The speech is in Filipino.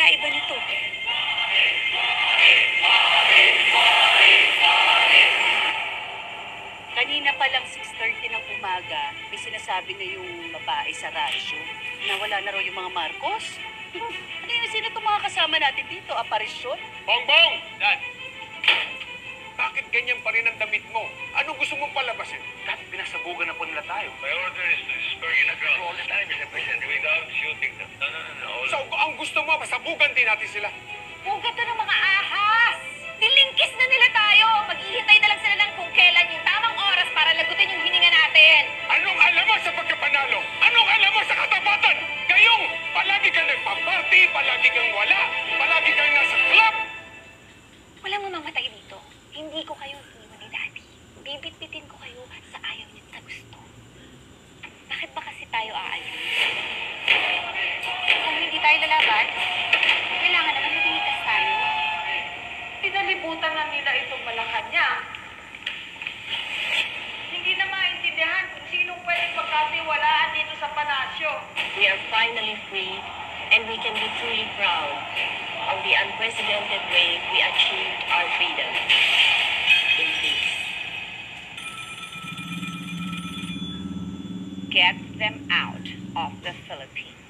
pinagkaiba nito? Kanina pa lang 6.30 ng umaga, may sinasabi na yung babae sa radyo na wala na raw yung mga Marcos. Ano yun, sino itong mga kasama natin dito? Aparisyon? Bongbong! Dad! Bakit ganyan pa rin ang damit mo? Anong gusto mong palabasin? Dad, pinasabugan na po nila tayo. My order is to spur gusto mo, masabugan din natin sila. Pugat na ng mga ahas! Nilingkis na nila tayo! Maghihintay na lang sila ng kung kailan yung tamang oras para lagutin yung hininga natin! Anong alam mo sa pagkapanalo? Anong alam mo sa katapatan? Kayong palagi kang nagpa-party, palagi kang wala, palagi kang nasa club. Walang mamamatay dito. Hindi ko kayo iniwan ni Daddy. Bibit-bitin ko kayo sa ayaw niyo at sa gusto. Bakit ba kasi tayo aalis? Tayo lalaban, kailangan naman lumilitas tayo. Pinalibutan na nila itong Malacanang. Hindi na maintindihan kung sinong pwedeng pagkatiwalaan dito sa Panasyo. We are finally free and we can be truly proud of the unprecedented way we achieved our freedom in peace. Get them out of the Philippines.